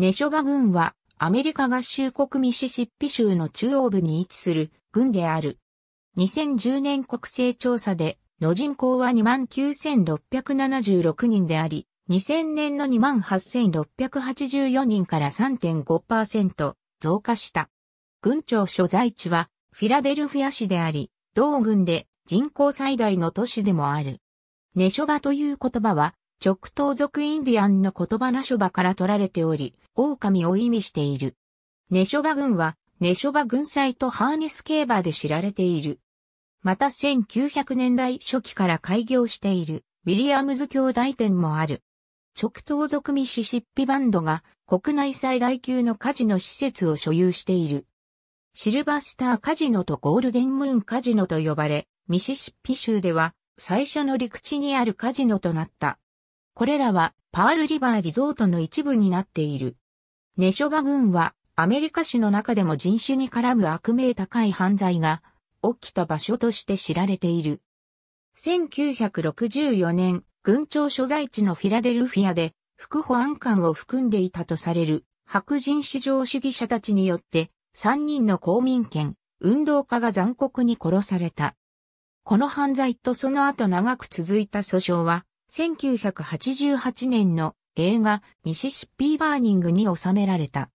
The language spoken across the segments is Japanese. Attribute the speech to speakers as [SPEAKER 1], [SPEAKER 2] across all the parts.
[SPEAKER 1] ネショバ郡はアメリカ合衆国ミシシッピ州の中央部に位置する郡である。2010年国勢調査での人口は29,676人であり、2000年の28,684人から3.5%増加した。郡庁所在地はフィラデルフィア市であり、同郡で人口最大の都市でもある。ネショバという言葉は、直東族インディアンの言葉ナショバから取られており、狼を意味している。ネショバ郡は、ネショバ軍祭とハーネス競馬で知られている。また1900年代初期から開業している、ウィリアムズ兄弟店もある。直東族ミシシッピバンドが国内最大級のカジノ施設を所有している。シルバースターカジノとゴールデンムーンカジノと呼ばれ、ミシシッピ州では最初の陸地にあるカジノとなった。これらはパールリバーリゾートの一部になっている。ネショバ郡はアメリカ史の中でも人種に絡む悪名高い犯罪が起きた場所として知られている。1964年、軍庁所在地のフィラデルフィアで、副保安官を含んでいたとされる白人至上主義者たちによって3人の公民権、運動家が残酷に殺された。この犯罪とその後長く続いた訴訟は、1988年の映画ミシシッピーバーニングに収められた。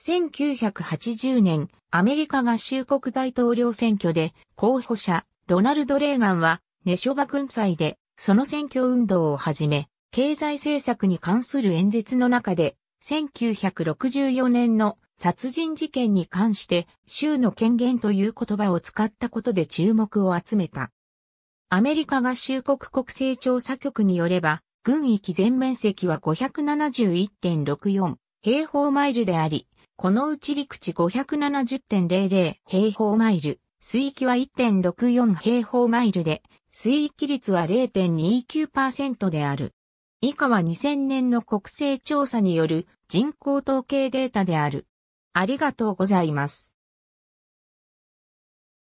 [SPEAKER 1] 1980年、アメリカ合衆国大統領選挙で候補者、ロナルド・レーガンは、ネショバ軍祭でその選挙運動を始め、経済政策に関する演説の中で、1964年の殺人事件に関して州の権限という言葉を使ったことで注目を集めた。アメリカ合衆国国勢調査局によれば、軍域全面積は571.64平方マイルであり、このうち陸地570.00平方マイル、水域は1.64平方マイルで、水域率は0.29%である。以下は2000年の国勢調査による人口統計データである。ありがとうございます。